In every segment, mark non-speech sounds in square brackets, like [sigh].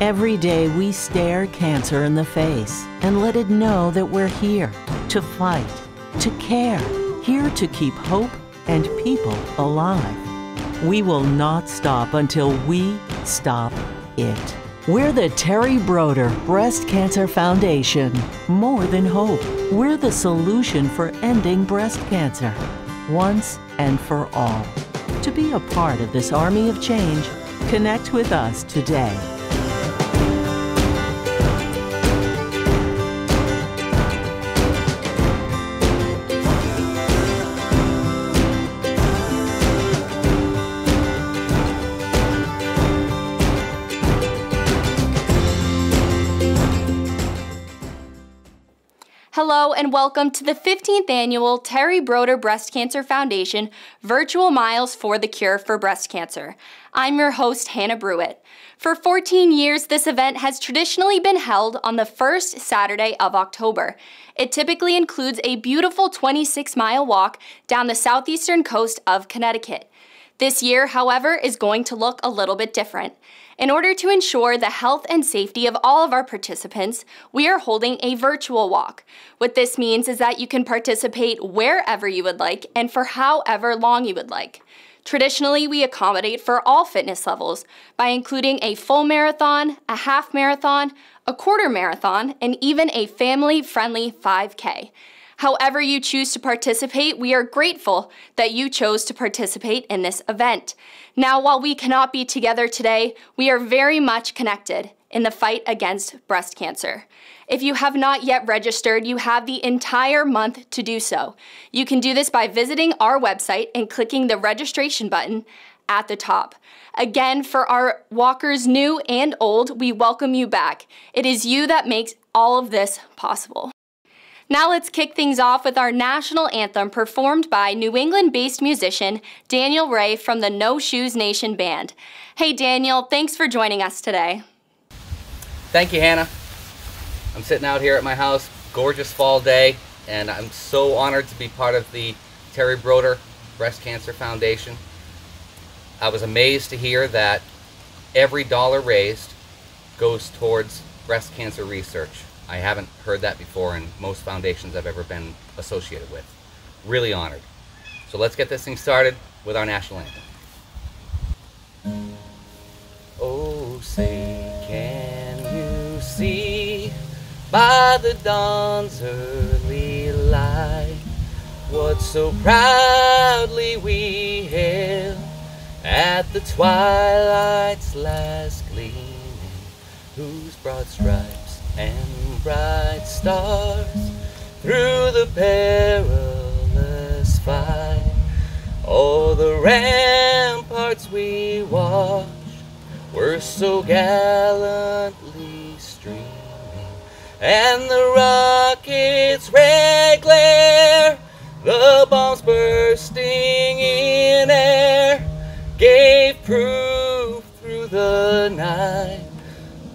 Every day we stare cancer in the face and let it know that we're here to fight, to care, here to keep hope and people alive. We will not stop until we stop it. We're the Terri Brodeur Breast Cancer Foundation. More than hope, we're the solution for ending breast cancer once and for all. To be a part of this army of change, connect with us today. Hello and welcome to the 15th annual Terri Brodeur Breast Cancer Foundation Virtual Miles for the Cure for Breast Cancer. I'm your host, Hannah Brewitt. For 14 years, this event has traditionally been held on the first Saturday of October. It typically includes a beautiful 26 mile walk down the southeastern coast of Connecticut. This year, however, is going to look a little bit different. In order to ensure the health and safety of all of our participants, we are holding a virtual walk. What this means is that you can participate wherever you would like and for however long you would like. Traditionally, we accommodate for all fitness levels by including a full marathon, a half marathon, a quarter marathon, and even a family friendly 5K. However, you choose to participate, we are grateful that you chose to participate in this event. Now, while we cannot be together today, we are very much connected in the fight against breast cancer. If you have not yet registered, you have the entire month to do so. You can do this by visiting our website and clicking the registration button at the top. Again, for our walkers new and old, we welcome you back. It is you that makes all of this possible. Now let's kick things off with our national anthem performed by New England-based musician Daniel Ray from the No Shoes Nation Band. Hey Daniel, thanks for joining us today. Thank you, Hannah. I'm sitting out here at my house, gorgeous fall day, and I'm so honored to be part of the Terri Brodeur Breast Cancer Foundation. I was amazed to hear that every dollar raised goes towards breast cancer research. I haven't heard that before in most foundations I've ever been associated with. Really honored. So let's get this thing started with our national anthem. Oh, say, can you see by the dawn's early light what so proudly we hailed at the twilight's last gleaming, whose broad stripes and bright stars through the perilous fight. All the ramparts we watched were so gallantly streaming, and the rockets' red glare, the bombs bursting in air, gave proof through the night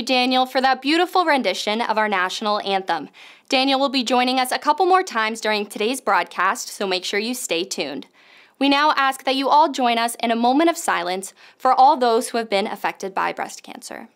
you, Daniel, for that beautiful rendition of our national anthem. Daniel will be joining us a couple more times during today's broadcast, so make sure you stay tuned. We now ask that you all join us in a moment of silence for all those who have been affected by breast cancer.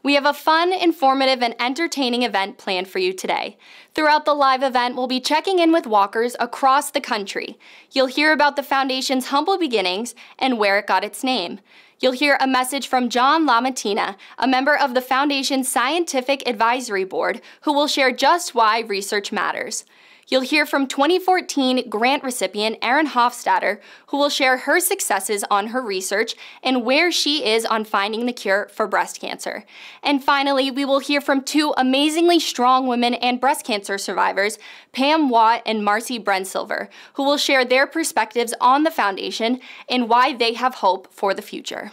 We have a fun, informative, and entertaining event planned for you today. Throughout the live event, we'll be checking in with walkers across the country. You'll hear about the Foundation's humble beginnings and where it got its name. You'll hear a message from John LaMattina, a member of the Foundation's Scientific Advisory Board, who will share just why research matters. You'll hear from 2014 grant recipient Erin Hofstatter, who will share her successes on her research and where she is on finding the cure for breast cancer. And finally, we will hear from two amazingly strong women and breast cancer survivors, Pam Watt and Marcy Brensilver, who will share their perspectives on the foundation and why they have hope for the future.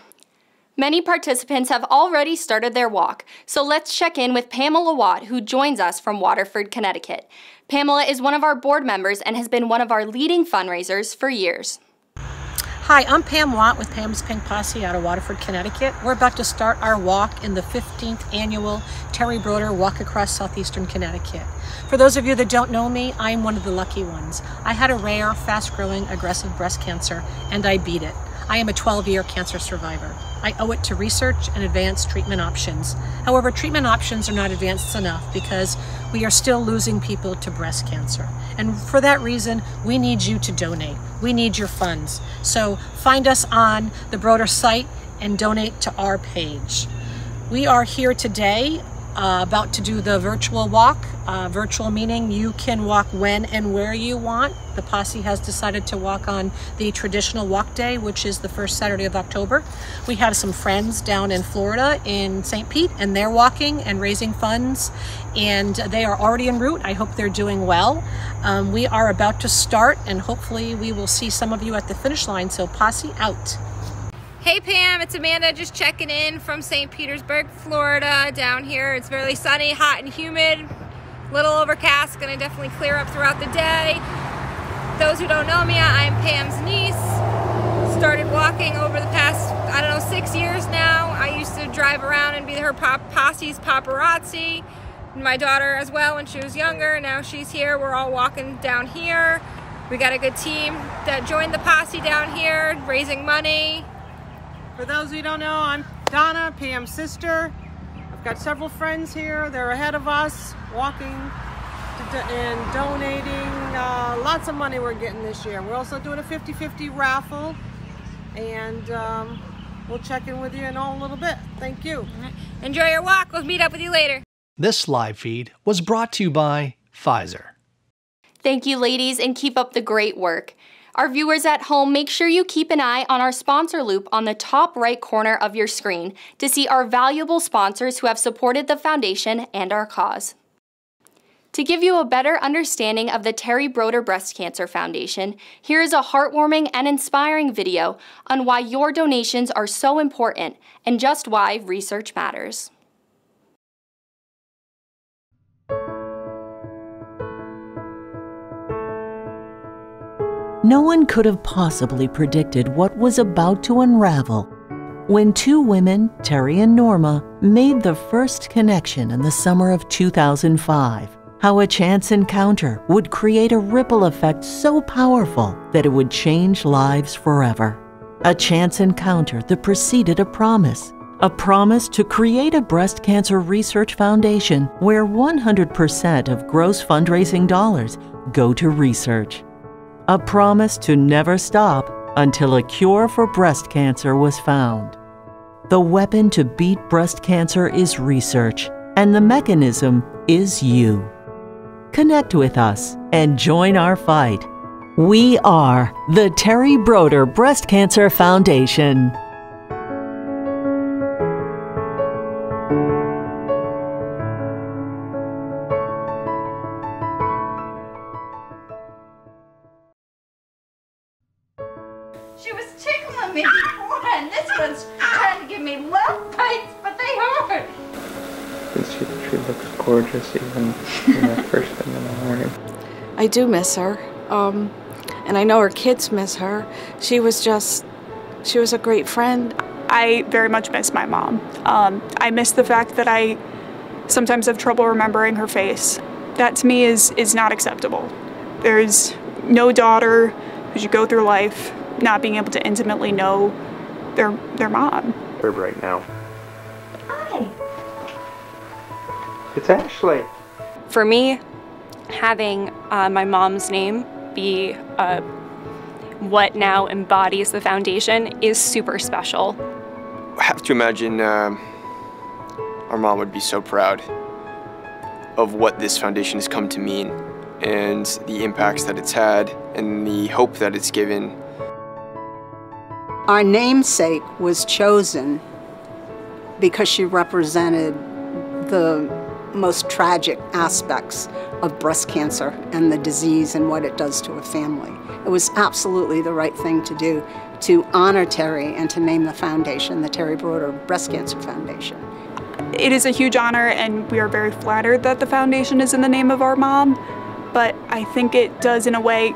Many participants have already started their walk, so let's check in with Pamela Watt, who joins us from Waterford, Connecticut. Pamela is one of our board members and has been one of our leading fundraisers for years. Hi, I'm Pam Watt with Pam's Pink Posse out of Waterford, Connecticut. We're about to start our walk in the 15th annual Terri Brodeur Walk Across Southeastern Connecticut. For those of you that don't know me, I'm one of the lucky ones. I had a rare, fast-growing, aggressive breast cancer, and I beat it. I am a 12-year cancer survivor. I owe it to research and advanced treatment options. However, treatment options are not advanced enough because we are still losing people to breast cancer. And for that reason, we need you to donate. We need your funds. So find us on the Brodeur site and donate to our page. We are here today uh, about to do the virtual walk. Uh, virtual meaning you can walk when and where you want. The posse has decided to walk on the traditional walk day, which is the first Saturday of October. We have some friends down in Florida in St. Pete, and they're walking and raising funds, and they are already en route. I hope they're doing well. Um, we are about to start, and hopefully, we will see some of you at the finish line. So, posse out. Hey Pam, it's Amanda just checking in from St. Petersburg, Florida. Down here it's very sunny, hot and humid, little overcast, gonna definitely clear up throughout the day. Those who don't know me, I'm Pam's niece. Started walking over the past, I don't know, six years now. I used to drive around and be her pop posse's paparazzi. My daughter as well when she was younger, now she's here. We're all walking down here. We got a good team that joined the posse down here, raising money, for those who don't know, I'm Donna, Pam's sister. I've got several friends here. They're ahead of us, walking and donating. Uh, lots of money we're getting this year. We're also doing a 50-50 raffle, and um, we'll check in with you in all a little bit. Thank you. Enjoy your walk. We'll meet up with you later. This live feed was brought to you by Pfizer. Thank you, ladies, and keep up the great work. Our viewers at home, make sure you keep an eye on our sponsor loop on the top right corner of your screen to see our valuable sponsors who have supported the foundation and our cause. To give you a better understanding of the Terri Brodeur Breast Cancer Foundation, here is a heartwarming and inspiring video on why your donations are so important and just why research matters. No one could have possibly predicted what was about to unravel when two women, Terri and Norma, made the first connection in the summer of 2005. How a chance encounter would create a ripple effect so powerful that it would change lives forever. A chance encounter that preceded a promise. A promise to create a breast cancer research foundation where 100% of gross fundraising dollars go to research a promise to never stop until a cure for breast cancer was found. The weapon to beat breast cancer is research, and the mechanism is you. Connect with us and join our fight. We are the Terri Brodeur Breast Cancer Foundation. Do miss her, um, and I know her kids miss her. She was just, she was a great friend. I very much miss my mom. Um, I miss the fact that I sometimes have trouble remembering her face. That to me is is not acceptable. There's no daughter who should go through life not being able to intimately know their their mom. Herb right now. Hi. It's Ashley. For me, having uh, my mom's name be uh, what now embodies the foundation is super special. I have to imagine uh, our mom would be so proud of what this foundation has come to mean and the impacts that it's had and the hope that it's given. Our namesake was chosen because she represented the most tragic aspects of breast cancer and the disease and what it does to a family. It was absolutely the right thing to do to honor Terri and to name the foundation the Terri Brodeur Breast Cancer Foundation. It is a huge honor and we are very flattered that the foundation is in the name of our mom, but I think it does in a way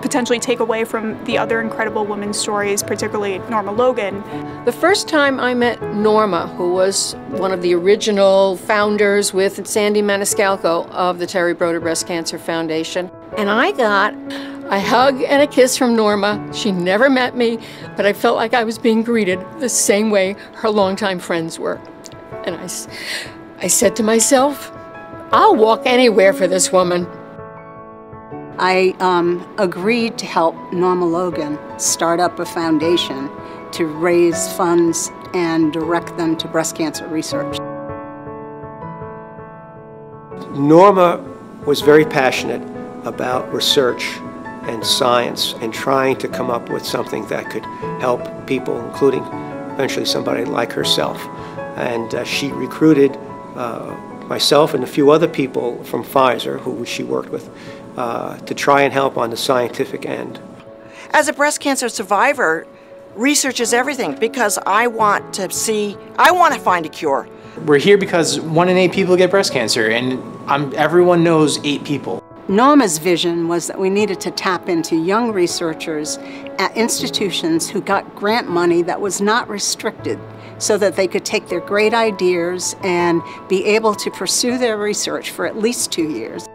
potentially take away from the other incredible women's stories, particularly Norma Logan. The first time I met Norma, who was one of the original founders with Sandy Maniscalco of the Terri Brodeur Breast Cancer Foundation, and I got a hug and a kiss from Norma. She never met me, but I felt like I was being greeted the same way her longtime friends were. And I, I said to myself, I'll walk anywhere for this woman. I um, agreed to help Norma Logan start up a foundation to raise funds and direct them to breast cancer research. Norma was very passionate about research and science and trying to come up with something that could help people, including eventually somebody like herself. And uh, she recruited uh, myself and a few other people from Pfizer, who she worked with, uh, to try and help on the scientific end. As a breast cancer survivor, research is everything because I want to see, I want to find a cure. We're here because one in eight people get breast cancer, and I'm, everyone knows eight people. Norma's vision was that we needed to tap into young researchers at institutions who got grant money that was not restricted so that they could take their great ideas and be able to pursue their research for at least two years.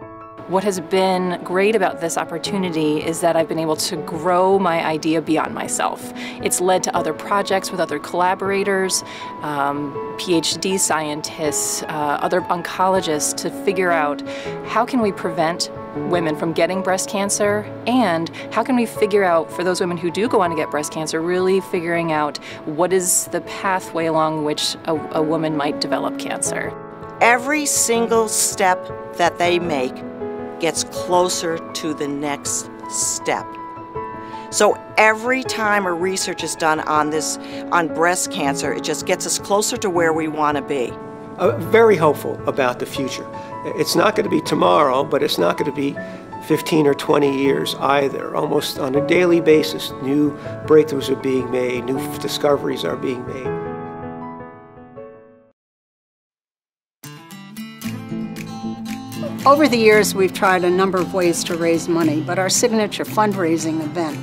What has been great about this opportunity is that I've been able to grow my idea beyond myself. It's led to other projects with other collaborators, um, PhD scientists, uh, other oncologists to figure out how can we prevent women from getting breast cancer and how can we figure out for those women who do go on to get breast cancer really figuring out what is the pathway along which a, a woman might develop cancer every single step that they make gets closer to the next step. So every time a research is done on this, on breast cancer, it just gets us closer to where we want to be. Uh, very hopeful about the future. It's not going to be tomorrow, but it's not going to be 15 or 20 years either. Almost on a daily basis, new breakthroughs are being made, new discoveries are being made. Over the years, we've tried a number of ways to raise money, but our signature fundraising event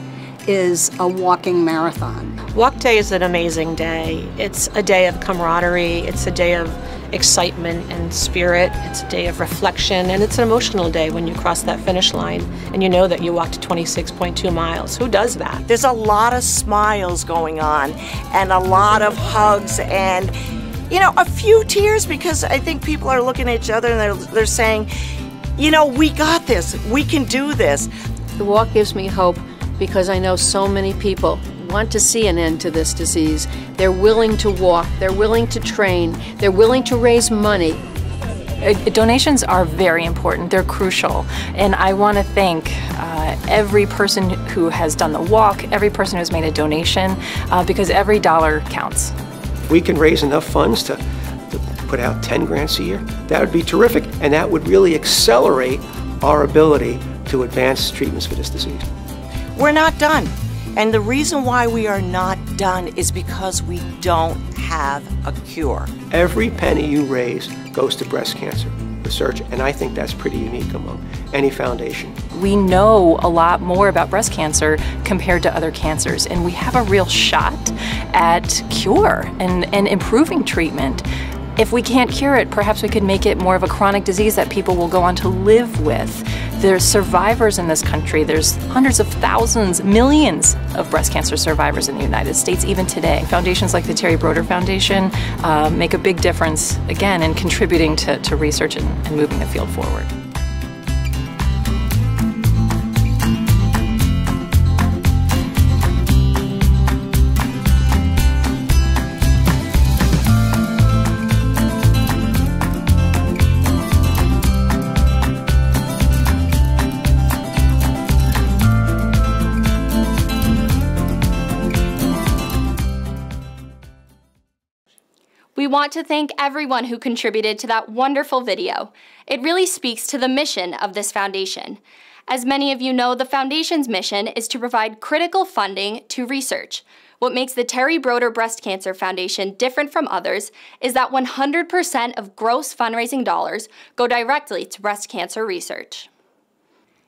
is a walking marathon. Walk Day is an amazing day. It's a day of camaraderie, it's a day of excitement and spirit, it's a day of reflection, and it's an emotional day when you cross that finish line and you know that you walked 26.2 miles. Who does that? There's a lot of smiles going on and a lot of hugs and you know, a few tears because I think people are looking at each other and they're, they're saying, you know, we got this, we can do this. The walk gives me hope because I know so many people want to see an end to this disease. They're willing to walk, they're willing to train, they're willing to raise money. Uh, donations are very important, they're crucial, and I want to thank uh, every person who has done the walk, every person who's made a donation, uh, because every dollar counts we can raise enough funds to, to put out 10 grants a year, that would be terrific. And that would really accelerate our ability to advance treatments for this disease. We're not done. And the reason why we are not done is because we don't have a cure. Every penny you raise goes to breast cancer research, and I think that's pretty unique among any foundation. We know a lot more about breast cancer compared to other cancers, and we have a real shot at cure and, and improving treatment. If we can't cure it, perhaps we could make it more of a chronic disease that people will go on to live with. There's survivors in this country. There's hundreds of thousands, millions of breast cancer survivors in the United States even today. Foundations like the Terri Brodeur Foundation uh, make a big difference, again, in contributing to, to research and, and moving the field forward. We want to thank everyone who contributed to that wonderful video. It really speaks to the mission of this foundation. As many of you know, the Foundation's mission is to provide critical funding to research. What makes the Terri Brodeur Breast Cancer Foundation different from others is that 100% of gross fundraising dollars go directly to breast cancer research.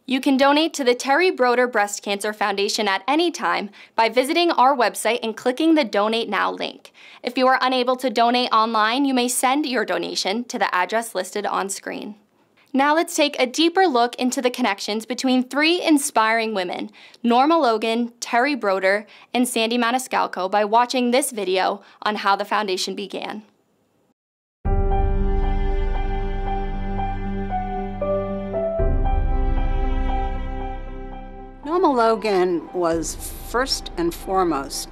You can donate to the Terri Brodeur Breast Cancer Foundation at any time by visiting our website and clicking the Donate Now link. If you are unable to donate online, you may send your donation to the address listed on screen. Now let's take a deeper look into the connections between three inspiring women, Norma Logan, Terri Brodeur, and Sandy Maniscalco by watching this video on how the foundation began. Norma Logan was first and foremost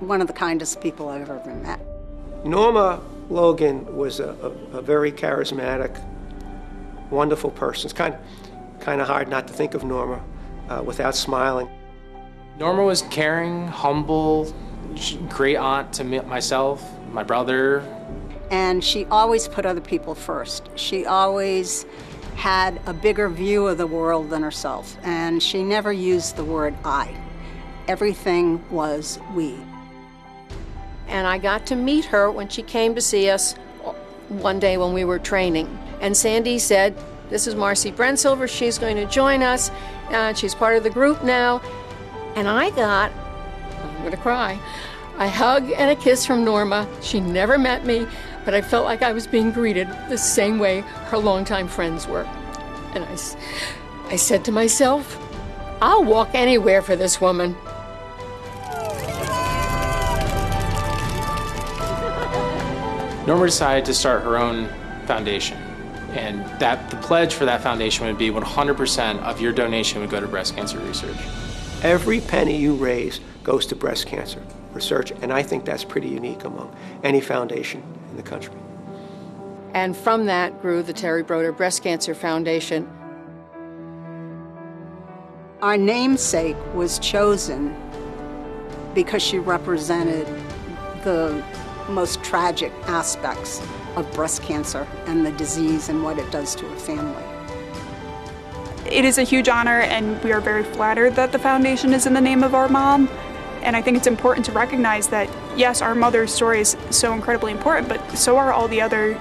one of the kindest people I've ever met. Norma Logan was a, a, a very charismatic, wonderful person. It's kind, kind of hard not to think of Norma uh, without smiling. Norma was caring, humble, great aunt to me, myself, my brother. And she always put other people first. She always had a bigger view of the world than herself, and she never used the word I. Everything was we. And I got to meet her when she came to see us one day when we were training. And Sandy said, This is Marcy Brensilver. She's going to join us. Uh, she's part of the group now. And I got, I'm going to cry, a hug and a kiss from Norma. She never met me, but I felt like I was being greeted the same way her longtime friends were. And I, I said to myself, I'll walk anywhere for this woman. Norma decided to start her own foundation. And that the pledge for that foundation would be 100% of your donation would go to breast cancer research. Every penny you raise goes to breast cancer research, and I think that's pretty unique among any foundation in the country. And from that grew the Terri Brodeur Breast Cancer Foundation. Our namesake was chosen because she represented the most tragic aspects of breast cancer and the disease and what it does to a family. It is a huge honor, and we are very flattered that the foundation is in the name of our mom. And I think it's important to recognize that, yes, our mother's story is so incredibly important, but so are all the other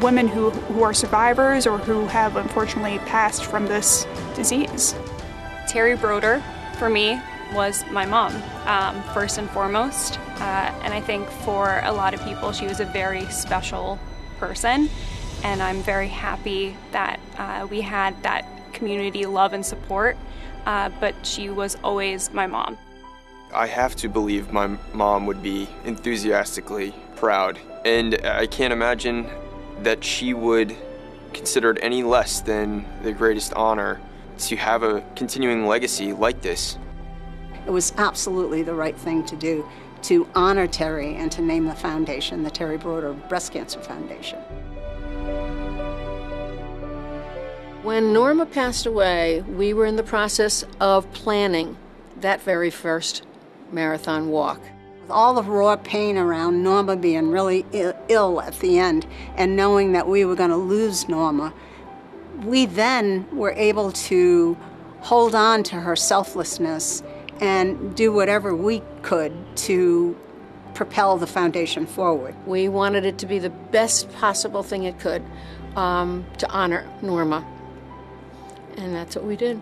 women who, who are survivors or who have unfortunately passed from this disease. Terri Brodeur, for me, was my mom, um, first and foremost. Uh, and I think for a lot of people, she was a very special person. And I'm very happy that uh, we had that community love and support. Uh, but she was always my mom. I have to believe my mom would be enthusiastically proud. And I can't imagine that she would consider it any less than the greatest honor to have a continuing legacy like this. It was absolutely the right thing to do to honor Terri and to name the foundation the Terri Brodeur Breast Cancer Foundation. When Norma passed away, we were in the process of planning that very first marathon walk. With all the raw pain around Norma being really Ill at the end and knowing that we were going to lose Norma, we then were able to hold on to her selflessness and do whatever we could to propel the foundation forward. We wanted it to be the best possible thing it could um, to honor Norma. And that's what we did.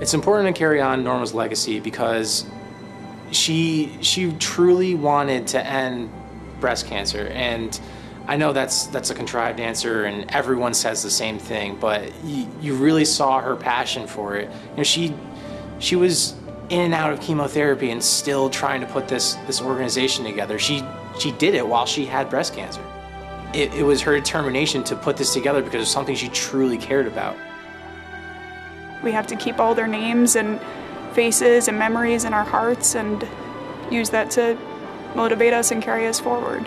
It's important to carry on Norma's legacy because she she truly wanted to end breast cancer. And I know that's that's a contrived answer and everyone says the same thing but you, you really saw her passion for it. You know she she was in and out of chemotherapy and still trying to put this this organization together. She she did it while she had breast cancer. It, it was her determination to put this together because it was something she truly cared about we have to keep all their names and faces and memories in our hearts and use that to motivate us and carry us forward.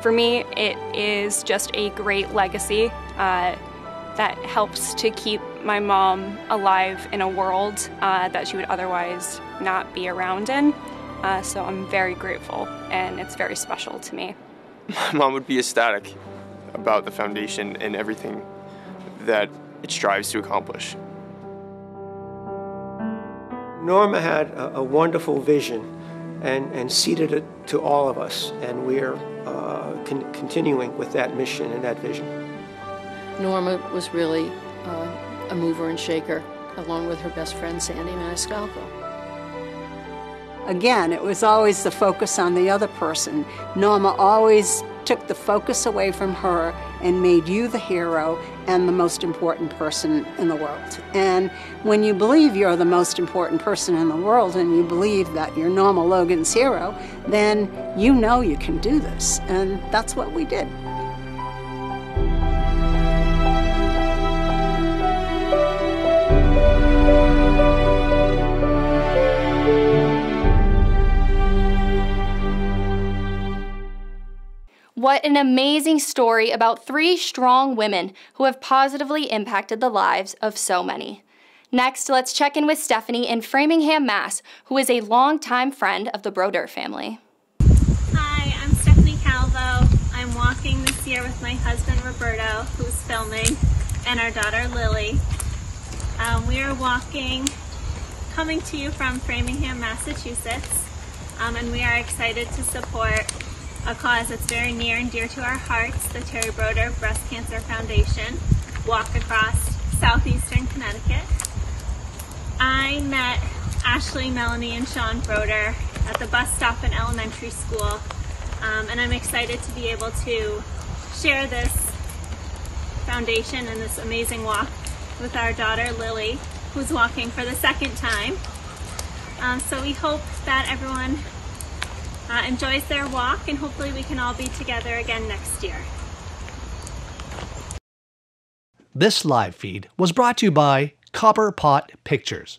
For me, it is just a great legacy uh, that helps to keep my mom alive in a world uh, that she would otherwise not be around in. Uh, so I'm very grateful and it's very special to me. [laughs] My mom would be ecstatic about the foundation and everything that it strives to accomplish. Norma had a, a wonderful vision and, and seeded it to all of us, and we're uh, con continuing with that mission and that vision. Norma was really uh, a mover and shaker, along with her best friend Sandy Maniscalco. Again, it was always the focus on the other person. Norma always took the focus away from her and made you the hero and the most important person in the world. And when you believe you're the most important person in the world and you believe that you're Norma Logan's hero, then you know you can do this. And that's what we did. What an amazing story about three strong women who have positively impacted the lives of so many. Next, let's check in with Stephanie in Framingham, Mass., who is a longtime friend of the Brodeur family. Hi, I'm Stephanie Calvo. I'm walking this year with my husband Roberto, who's filming, and our daughter Lily. Um, we are walking, coming to you from Framingham, Massachusetts, um, and we are excited to support a cause that's very near and dear to our hearts, the Terri Brodeur Breast Cancer Foundation, walk across southeastern Connecticut. I met Ashley, Melanie, and Sean Brodeur at the bus stop in elementary school, um, and I'm excited to be able to share this foundation and this amazing walk with our daughter Lily, who's walking for the second time. Um, so we hope that everyone uh, enjoys their walk and hopefully we can all be together again next year. This live feed was brought to you by Copper Pot Pictures.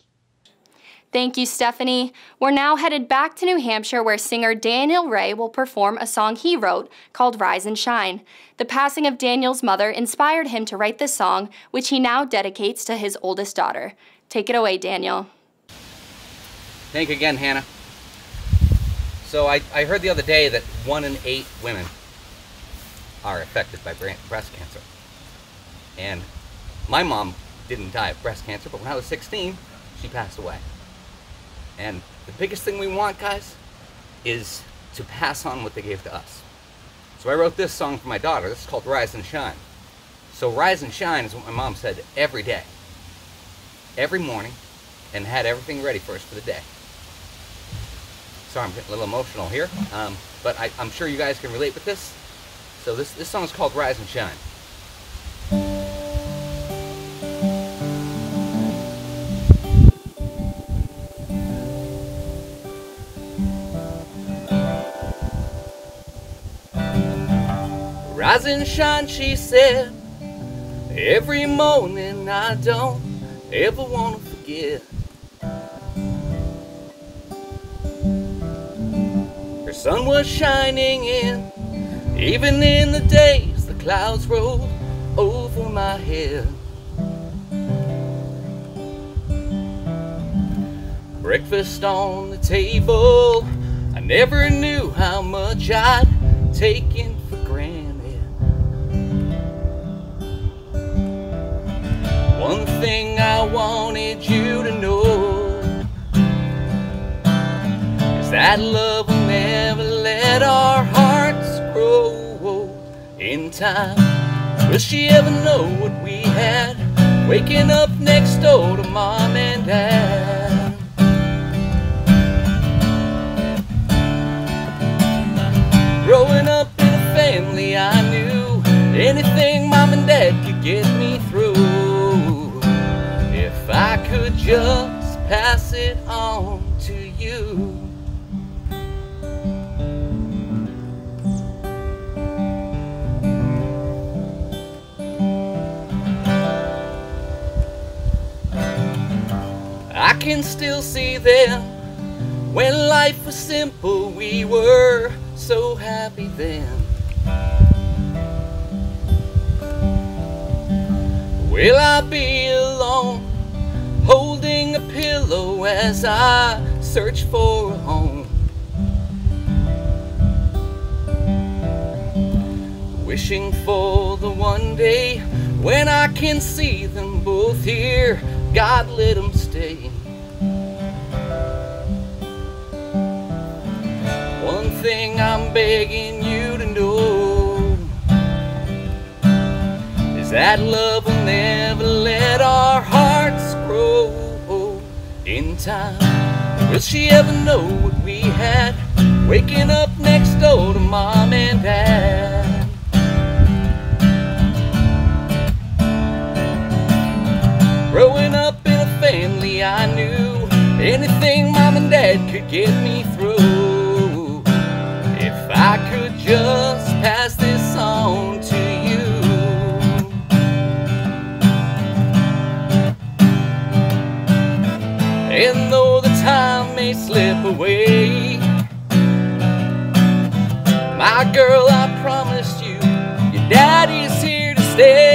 Thank you, Stephanie. We're now headed back to New Hampshire where singer Daniel Ray will perform a song he wrote called Rise and Shine. The passing of Daniel's mother inspired him to write this song, which he now dedicates to his oldest daughter. Take it away, Daniel. Thank you again, Hannah. So I, I heard the other day that one in eight women are affected by breast cancer. And my mom didn't die of breast cancer, but when I was 16, she passed away. And the biggest thing we want, guys, is to pass on what they gave to us. So I wrote this song for my daughter. This is called Rise and Shine. So Rise and Shine is what my mom said every day, every morning, and had everything ready for us for the day. Sorry, I'm getting a little emotional here, um, but I, I'm sure you guys can relate with this. So this, this song is called Rise and Shine. Rise and shine, she said. Every morning I don't ever want to forget. Sun was shining in, even in the days the clouds rolled over my head. Breakfast on the table, I never knew how much I'd taken for granted. One thing I wanted you to know that love will never let our hearts grow old in time. Will she ever know what we had waking up next door to mom and dad? Growing up in a family I knew anything mom and dad could get me through. If I could just pass can still see them when life was simple. We were so happy then. Will I be alone, holding a pillow as I search for a home? Wishing for the one day when I can see them both here. God let Begging you to know is that love will never let our hearts grow in time. Will she ever know what we had waking up next door to mom and dad? Growing up in a family I knew anything mom and dad could get me just pass this on to you. And though the time may slip away, my girl, I promised you, your daddy's here to stay.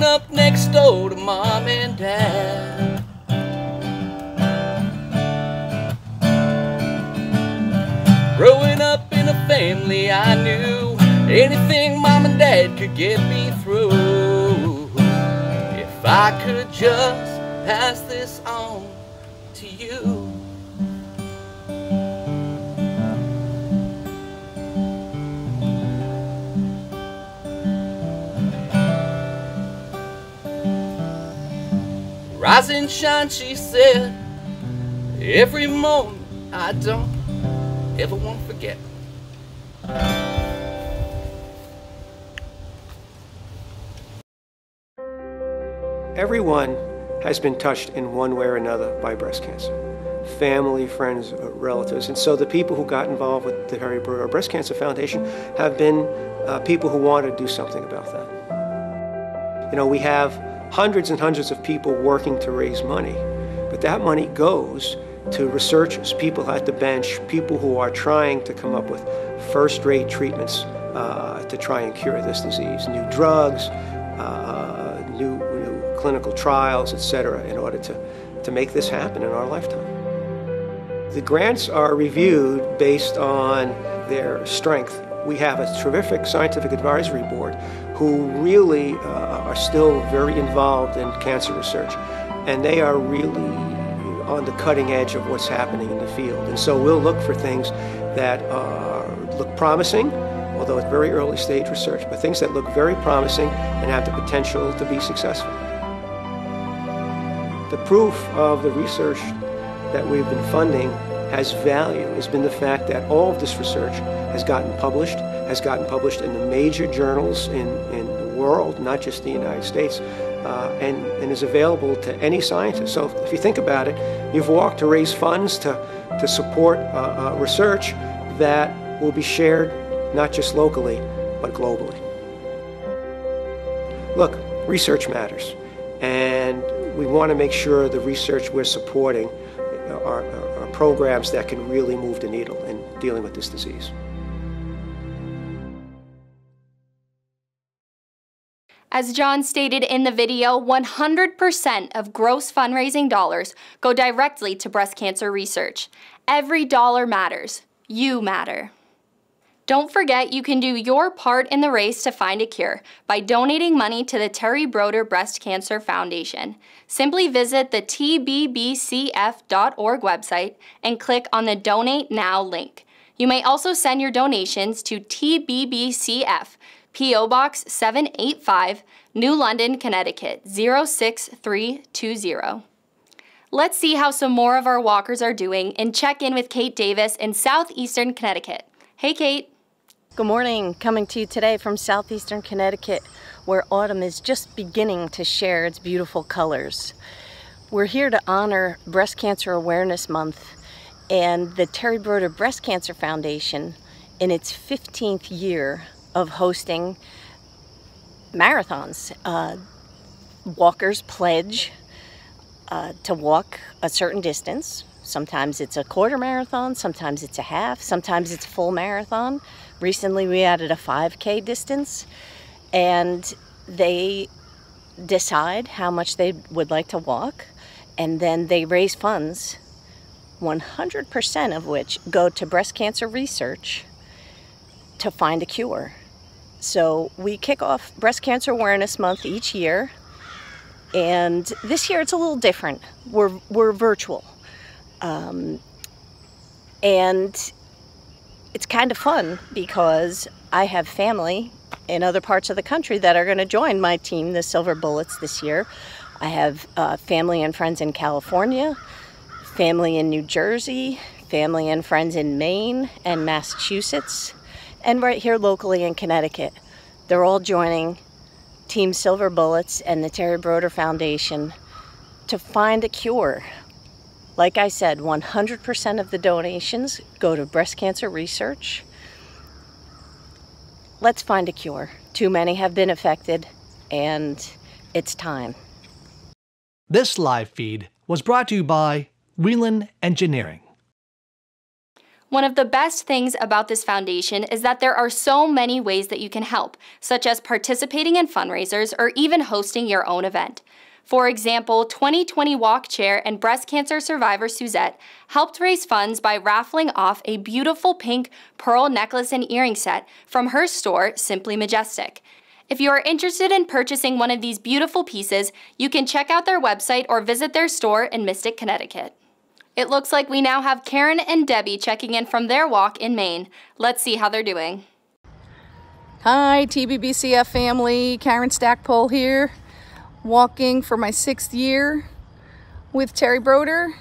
Up next door to mom and dad? Growing up in a family I knew anything mom and dad could get me through. If I could just pass this on to you. Rise and shine, she said. Every moment I don't ever want to forget. Everyone has been touched in one way or another by breast cancer. Family, friends, uh, relatives. And so the people who got involved with the Terri Brodeur Breast Cancer Foundation have been uh, people who want to do something about that. You know, we have hundreds and hundreds of people working to raise money, but that money goes to researchers, people at the bench, people who are trying to come up with first-rate treatments uh, to try and cure this disease, new drugs, uh, new, new clinical trials, et cetera, in order to, to make this happen in our lifetime. The grants are reviewed based on their strength. We have a terrific scientific advisory board who really uh, are still very involved in cancer research, and they are really on the cutting edge of what's happening in the field. And so we'll look for things that uh, look promising, although it's very early stage research, but things that look very promising and have the potential to be successful. The proof of the research that we've been funding has value has been the fact that all of this research has gotten published, has gotten published in the major journals in, in the world, not just the United States, uh, and, and is available to any scientist. So if you think about it, you've walked to raise funds to, to support uh, uh, research that will be shared not just locally, but globally. Look, research matters, and we want to make sure the research we're supporting are, are, are programs that can really move the needle in dealing with this disease. As John stated in the video, 100% of gross fundraising dollars go directly to breast cancer research. Every dollar matters. You matter. Don't forget you can do your part in the race to find a cure by donating money to the Terri Brodeur Breast Cancer Foundation. Simply visit the tbbcf.org website and click on the Donate Now link. You may also send your donations to TBBCF, P.O. Box 785, New London, Connecticut 06320. Let's see how some more of our walkers are doing and check in with Kate Davis in southeastern Connecticut. Hey, Kate. Good morning. Coming to you today from southeastern Connecticut, where autumn is just beginning to share its beautiful colors. We're here to honor Breast Cancer Awareness Month and the Terri Brodeur Breast Cancer Foundation in its 15th year of hosting marathons. Uh, walkers pledge uh, to walk a certain distance. Sometimes it's a quarter marathon, sometimes it's a half, sometimes it's full marathon. Recently, we added a 5K distance, and they decide how much they would like to walk, and then they raise funds, 100% of which go to breast cancer research to find a cure. So we kick off Breast Cancer Awareness Month each year, and this year it's a little different. We're, we're virtual. Um, and it's kind of fun because I have family in other parts of the country that are going to join my team, the Silver Bullets, this year. I have uh, family and friends in California, family in New Jersey, family and friends in Maine and Massachusetts, and right here locally in Connecticut. They're all joining Team Silver Bullets and the Terri Brodeur Foundation to find a cure. Like I said, 100% of the donations go to breast cancer research. Let's find a cure. Too many have been affected, and it's time. This live feed was brought to you by Whelan Engineering. One of the best things about this foundation is that there are so many ways that you can help, such as participating in fundraisers or even hosting your own event. For example, 2020 Walk Chair and breast cancer survivor Suzette helped raise funds by raffling off a beautiful pink pearl necklace and earring set from her store, Simply Majestic. If you are interested in purchasing one of these beautiful pieces, you can check out their website or visit their store in Mystic, Connecticut. It looks like we now have Karen and Debbie checking in from their walk in Maine. Let's see how they're doing. Hi, TBBCF family. Karen Stackpole here, walking for my sixth year with Terri Brodeur.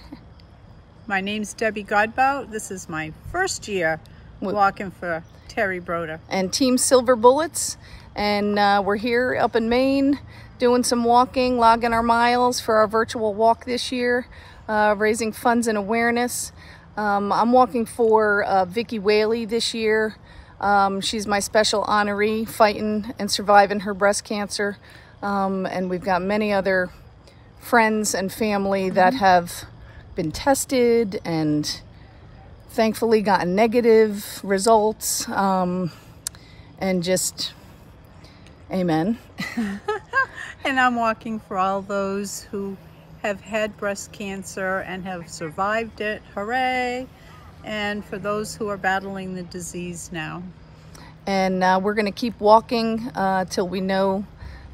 My name's Debbie Godbout. This is my first year walking for Terri Brodeur. And Team Silver Bullets. And uh, we're here up in Maine doing some walking, logging our miles for our virtual walk this year uh, raising funds and awareness. Um, I'm walking for uh, Vicki Whaley this year. Um, she's my special honoree fighting and surviving her breast cancer. Um, and we've got many other friends and family that mm-hmm. have been tested and thankfully gotten negative results. Um, and just, amen. [laughs] and I'm walking for all those who have had breast cancer and have survived it. Hooray! And for those who are battling the disease now. And uh, we're going to keep walking uh, till we know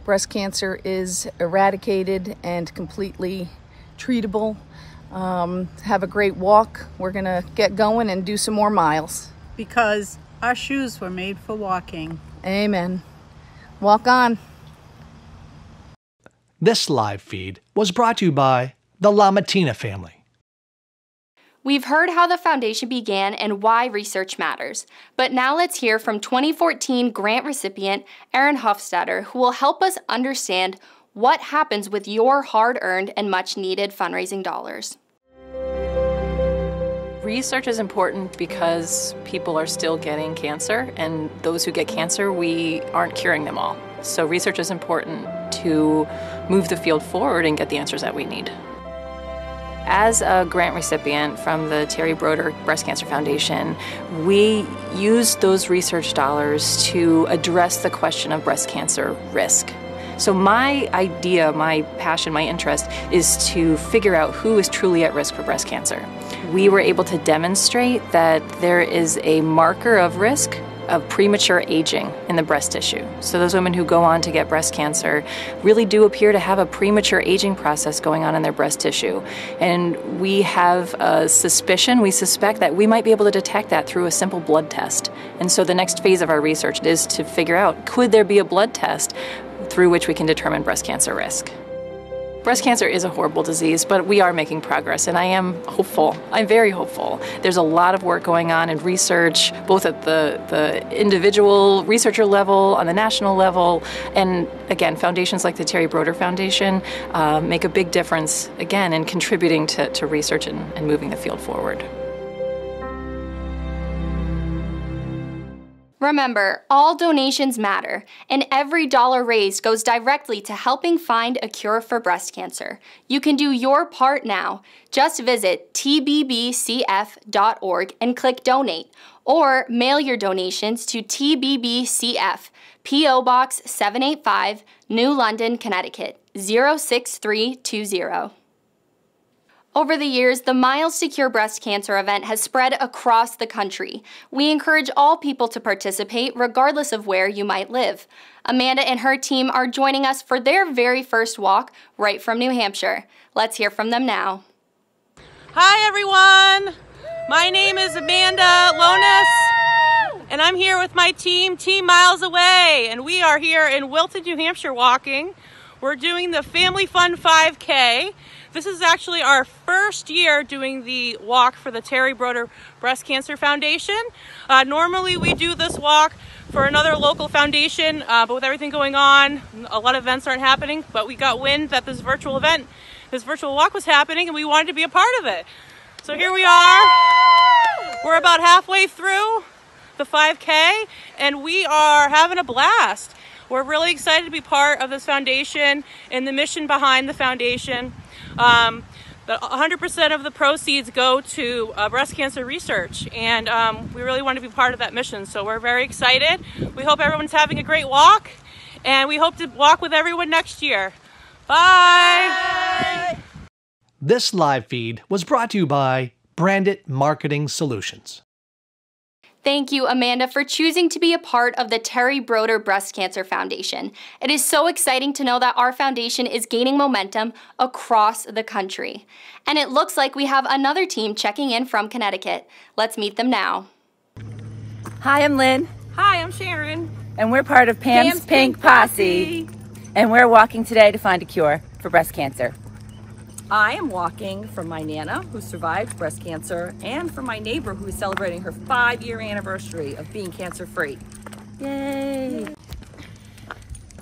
breast cancer is eradicated and completely treatable. Um, have a great walk. We're going to get going and do some more miles. Because our shoes were made for walking. Amen. Walk on. This live feed was brought to you by the LaMattina family. We've heard how the foundation began and why research matters, but now let's hear from 2014 grant recipient Erin Hofstatter, who will help us understand what happens with your hard earned and much needed fundraising dollars. Research is important because people are still getting cancer, and those who get cancer, we aren't curing them all. So, research is important to move the field forward and get the answers that we need. As a grant recipient from the Terri Brodeur Breast Cancer Foundation, we use those research dollars to address the question of breast cancer risk. So, my idea, my passion, my interest is to figure out who is truly at risk for breast cancer. We were able to demonstrate that there is a marker of risk of premature aging in the breast tissue. So, those women who go on to get breast cancer really do appear to have a premature aging process going on in their breast tissue. And we have a suspicion, we suspect that we might be able to detect that through a simple blood test. And so, the next phase of our research is to figure out could there be a blood test through which we can determine breast cancer risk. Breast cancer is a horrible disease, but we are making progress, and I am hopeful. I'm very hopeful. There's a lot of work going on in research, both at the, the individual researcher level, on the national level, and again, foundations like the Terri Brodeur Foundation uh, make a big difference, again, in contributing to, to research and, and moving the field forward. Remember, all donations matter, and every dollar raised goes directly to helping find a cure for breast cancer. You can do your part now. Just visit tbbcf.org and click donate, or mail your donations to TBBCF, P.O. Box 785, New London, Connecticut 06320. Over the years, the Miles to Cure Breast Cancer event has spread across the country. We encourage all people to participate, regardless of where you might live. Amanda and her team are joining us for their very first walk right from New Hampshire. Let's hear from them now. Hi, everyone. My name is Amanda Lonis, and I'm here with my team, Team Miles Away, and we are here in Wilton, New Hampshire walking. We're doing the Family Fun 5K. This is actually our first year doing the walk for the Terri Brodeur Breast Cancer Foundation. Uh, normally we do this walk for another local foundation, uh, but with everything going on, a lot of events aren't happening, but we got wind that this virtual event, this virtual walk was happening and we wanted to be a part of it. So here we are. We're about halfway through the 5K and we are having a blast. We're really excited to be part of this foundation and the mission behind the foundation. Um, 100% of the proceeds go to uh, breast cancer research, and um, we really want to be part of that mission. So we're very excited. We hope everyone's having a great walk, and we hope to walk with everyone next year. Bye. Bye. This live feed was brought to you by Brandit Marketing Solutions. Thank you, Amanda, for choosing to be a part of the Terri Brodeur Breast Cancer Foundation. It is so exciting to know that our foundation is gaining momentum across the country. And it looks like we have another team checking in from Connecticut. Let's meet them now. Hi, I'm Lynn. Hi, I'm Sharon. And we're part of Pam's, Pam's Pink, Pink Posse. Posse. And we're walking today to find a cure for breast cancer. I am walking from my Nana, who survived breast cancer, and from my neighbor, who is celebrating her five year anniversary of being cancer free. Yay!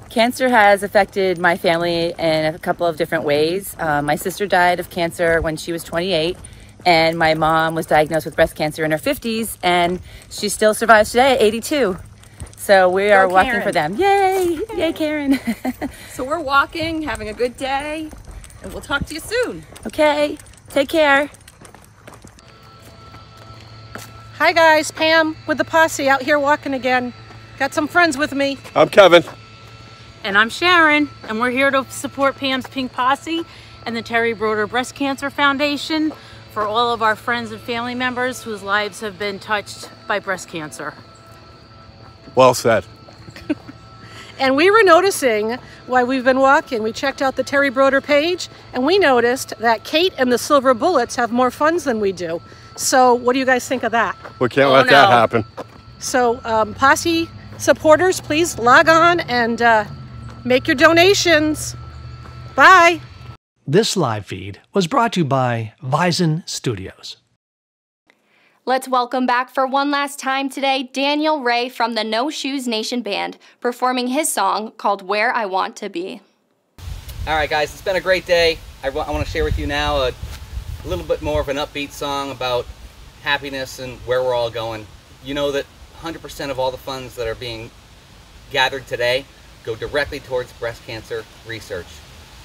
Cancer has affected my family in a couple of different ways. Uh, my sister died of cancer when she was 28, and my mom was diagnosed with breast cancer in her 50s, and she still survives today at 82. So we are walking for them. Yay! Yay, Karen! [laughs] So we're walking, having a good day, and we'll talk to you soon. okay, take care. Hi guys, Pam with the posse out here walking again. Got some friends with me. I'm Kevin. And I'm Sharon, and we're here to support Pam's Pink Posse and the Terri Brodeur Breast Cancer Foundation for all of our friends and family members whose lives have been touched by breast cancer. Well said. [laughs] And we were noticing while we've been walking, we checked out the Terri Brodeur page and we noticed that Kate and the Silver Bullets have more funds than we do. So what do you guys think of that? We can't Oh, let that happen. So um, Posse supporters, please log on and uh, make your donations. Bye. This live feed was brought to you by Vison Studios. Let's welcome back for one last time today Daniel Ray from the No Shoes Nation Band performing his song called Where I Want to Be. All right, guys, it's been a great day. I, I want to share with you now a, a little bit more of an upbeat song about happiness and where we're all going. You know that 100% of all the funds that are being gathered today go directly towards breast cancer research.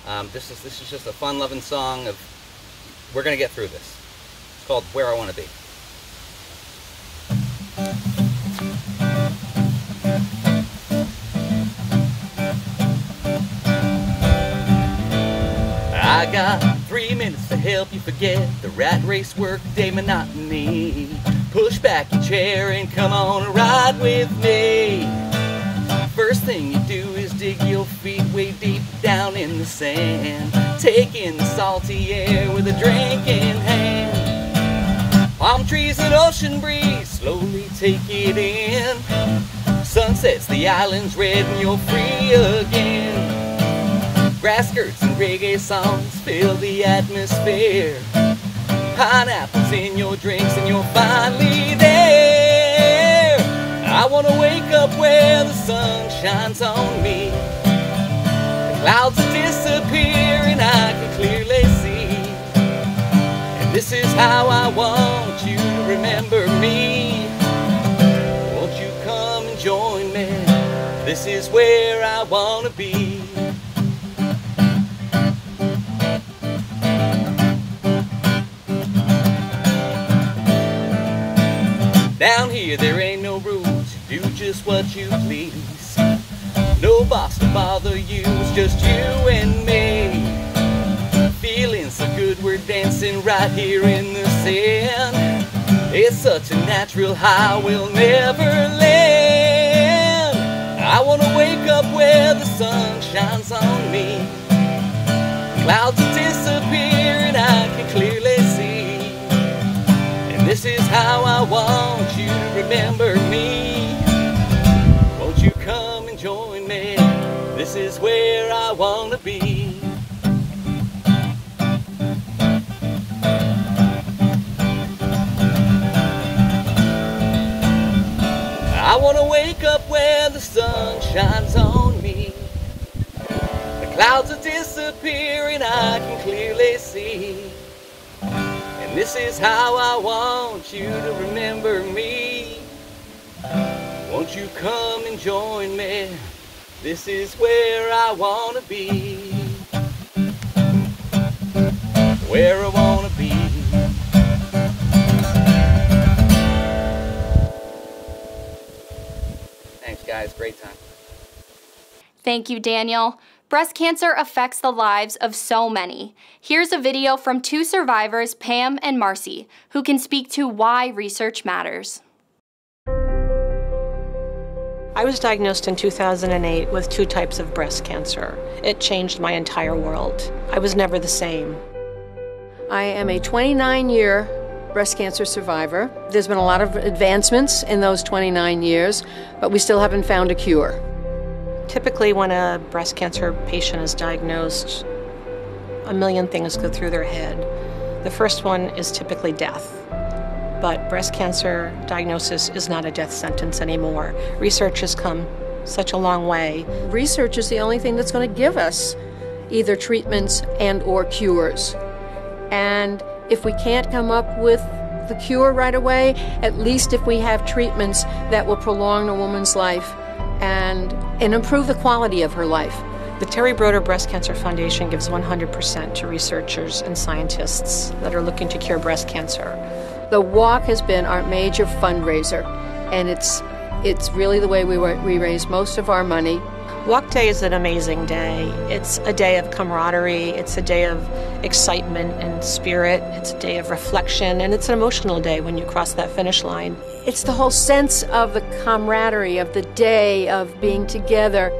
Um, this is this is just a fun-loving song of we're gonna get through this. It's called Where I Want to Be. I got three minutes to help you forget the rat race work day monotony. Push back your chair and come on a ride with me. First thing you do is dig your feet way deep down in the sand. Take in the salty air with a drink in hand. Palm trees and ocean breeze, slowly take it in. Sunsets, the island's red and you're free again. Grass skirts and reggae songs fill the atmosphere. Pineapples in your drinks and you're finally there. I wanna wake up where the sun shines on me. The clouds disappear and I can clearly see. And this is how I want remember me. Won't you come and join me? This is where I wanna be. Down here there ain't no rules, do just what you please. No boss to bother you, it's just you and me. Feeling so good we're dancing right here in the sand. It's such a natural high we'll never land. I wanna wake up where the sun shines on me. Clouds disappear and I can clearly see. And this is how I want you to remember me. Won't you come and join me? This is where I wanna I wanna wake up where the sun shines on me. The clouds are disappearing, I can clearly see. And this is how I want you to remember me. Won't you come and join me? This is where I wanna be. Where I wanna be. Guys. Great time. Thank you, Daniel. Breast cancer affects the lives of so many. Here's a video from two survivors, Pam and Marcy, who can speak to why research matters. I was diagnosed in 2008 with two types of breast cancer. It changed my entire world. I was never the same. I am a 29 year breast cancer survivor. There's been a lot of advancements in those 29 years, but we still haven't found a cure. Typically, when a breast cancer patient is diagnosed, a million things go through their head. The first one is typically death. But breast cancer diagnosis is not a death sentence anymore. Research has come such a long way. Research is the only thing that's going to give us either treatments and or cures. And if we can't come up with the cure right away, at least if we have treatments that will prolong a woman's life and, and improve the quality of her life. The Terri Brodeur Breast Cancer Foundation gives 100% to researchers and scientists that are looking to cure breast cancer. The walk has been our major fundraiser, and it's it's really the way we, we raise most of our money. Walk Day is an amazing day. It's a day of camaraderie, it's a day of excitement and spirit, it's a day of reflection, and it's an emotional day when you cross that finish line. It's the whole sense of the camaraderie of the day of being together.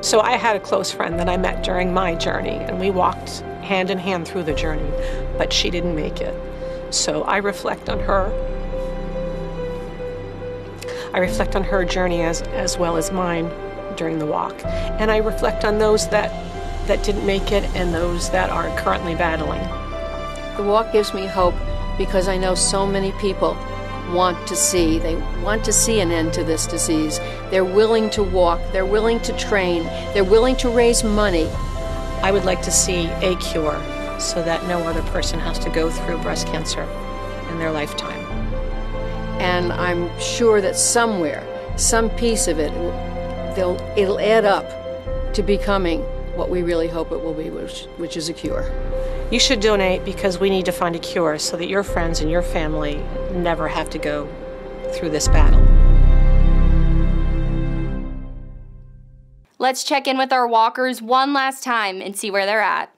So I had a close friend that I met during my journey, and we walked hand in hand through the journey, but she didn't make it. So I reflect on her. I reflect on her journey as, as well as mine during the walk. And I reflect on those that, that didn't make it and those that are currently battling. The walk gives me hope because I know so many people want to see. They want to see an end to this disease. They're willing to walk, they're willing to train, they're willing to raise money. I would like to see a cure so that no other person has to go through breast cancer in their lifetime. And I'm sure that somewhere, some piece of it, they'll, it'll add up to becoming what we really hope it will be, which, which is a cure. You should donate because we need to find a cure so that your friends and your family never have to go through this battle. Let's check in with our walkers one last time and see where they're at.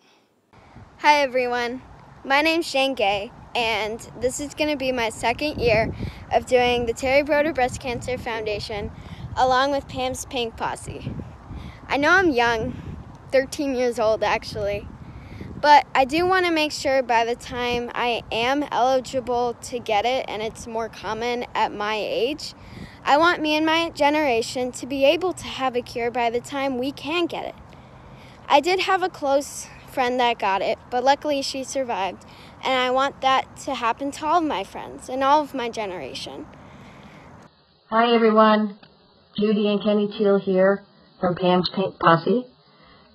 Hi everyone, my name's Shane Gay, and this is going to be my second year of doing the Terri Brodeur Breast Cancer Foundation along with Pam's Pink Posse. I know I'm young, 13 years old actually, but I do want to make sure by the time I am eligible to get it and it's more common at my age, I want me and my generation to be able to have a cure by the time we can get it. I did have a close friend that got it, but luckily she survived, and I want that to happen to all of my friends and all of my generation. Hi everyone, Judy and Kenny Teal here from Pam's Pink Posse.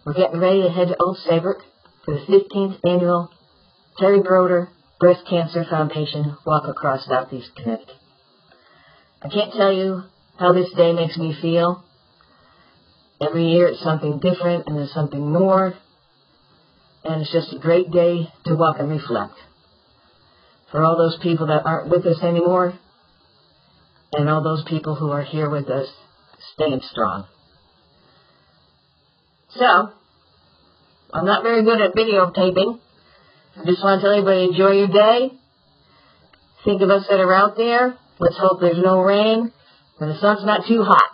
We're getting ready to head to Old Saybrook for the 15th annual Terri Brodeur Breast Cancer Foundation Walk Across Southeast Connecticut. I can't tell you how this day makes me feel, Every year it's something different and there's something more. And it's just a great day to walk and reflect. For all those people that aren't with us anymore, and all those people who are here with us, staying strong. So, I'm not very good at videotaping. I just want to tell everybody enjoy your day. Think of us that are out there. Let's hope there's no rain and the sun's not too hot.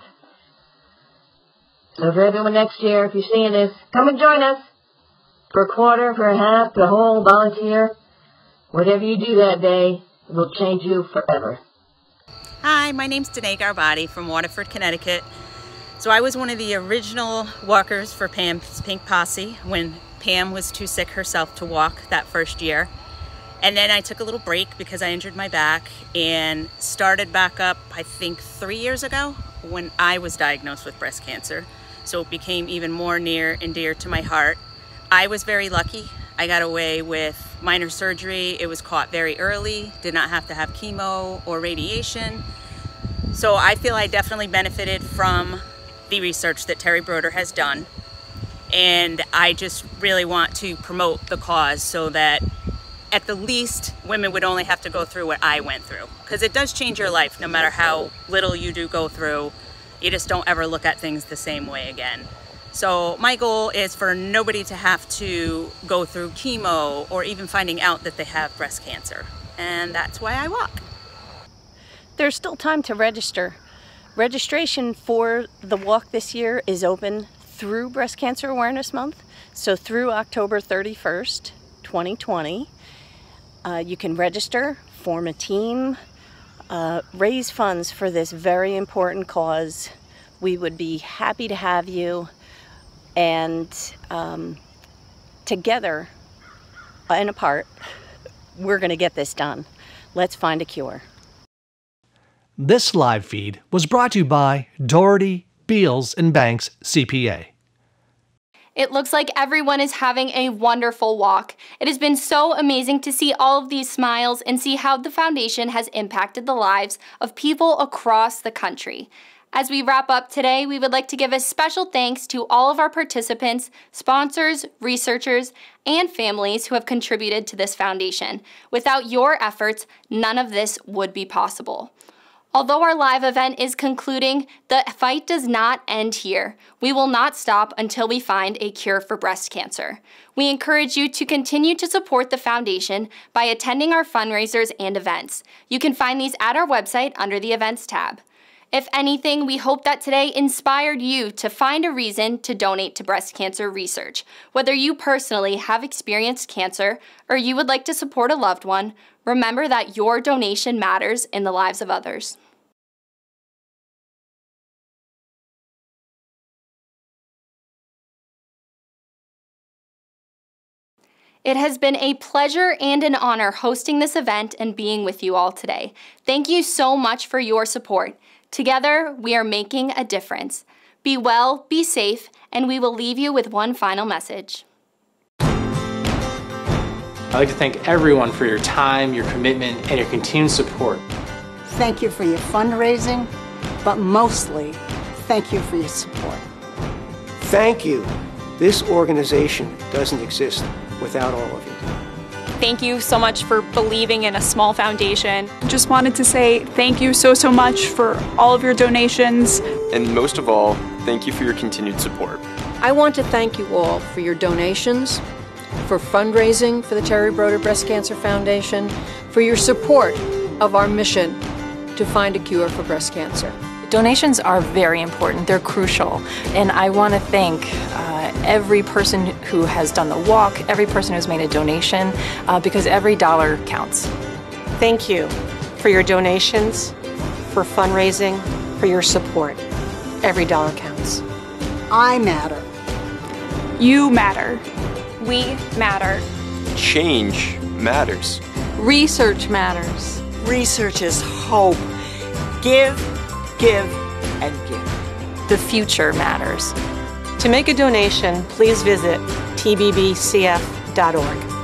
So for everyone next year, if you're seeing this, come and join us for a quarter, for a half, the whole, volunteer. Whatever you do that day will change you forever. Hi, my name's Danae Garbati from Waterford, Connecticut. So I was one of the original walkers for Pam's Pink Posse when Pam was too sick herself to walk that first year. And then I took a little break because I injured my back and started back up, I think, three years ago when I was diagnosed with breast cancer. So it became even more near and dear to my heart. I was very lucky. I got away with minor surgery. It was caught very early, did not have to have chemo or radiation. So I feel I definitely benefited from the research that Terri Brodeur has done. And I just really want to promote the cause so that at the least women would only have to go through what I went through. Because it does change your life no matter how little you do go through. You just don't ever look at things the same way again. So my goal is for nobody to have to go through chemo or even finding out that they have breast cancer. And that's why I walk. There's still time to register. Registration for the walk this year is open through Breast Cancer Awareness Month, so through October 31st, 2020. Uh, you can register, form a team, uh, raise funds for this very important cause. We would be happy to have you, and um, together and apart, we're going to get this done. Let's find a cure. This live feed was brought to you by Doherty, Beals, and Banks CPA. It looks like everyone is having a wonderful walk. It has been so amazing to see all of these smiles and see how the foundation has impacted the lives of people across the country. As we wrap up today, we would like to give a special thanks to all of our participants, sponsors, researchers, and families who have contributed to this foundation. Without your efforts, none of this would be possible. Although our live event is concluding, the fight does not end here. We will not stop until we find a cure for breast cancer. We encourage you to continue to support the foundation by attending our fundraisers and events. You can find these at our website under the Events tab. If anything, we hope that today inspired you to find a reason to donate to breast cancer research. Whether you personally have experienced cancer or you would like to support a loved one, remember that your donation matters in the lives of others. It has been a pleasure and an honor hosting this event and being with you all today. Thank you so much for your support. Together, we are making a difference. Be well, be safe, and we will leave you with one final message. I'd like to thank everyone for your time, your commitment, and your continued support. Thank you for your fundraising, but mostly, thank you for your support. Thank you. This organization doesn't exist without all of you. Thank you so much for believing in a small foundation. Just wanted to say thank you so, so much for all of your donations. And most of all, thank you for your continued support. I want to thank you all for your donations, for fundraising for the Terri Brodeur Breast Cancer Foundation, for your support of our mission to find a cure for breast cancer. Donations are very important, they're crucial, and I want to thank uh, every person who has done the walk, every person who's made a donation, uh, because every dollar counts. Thank you for your donations, for fundraising, for your support. Every dollar counts. I matter. You matter. We matter. Change matters. Research matters. Research is hope. Give, give, and give. The future matters. To make a donation, please visit tbbcf.org.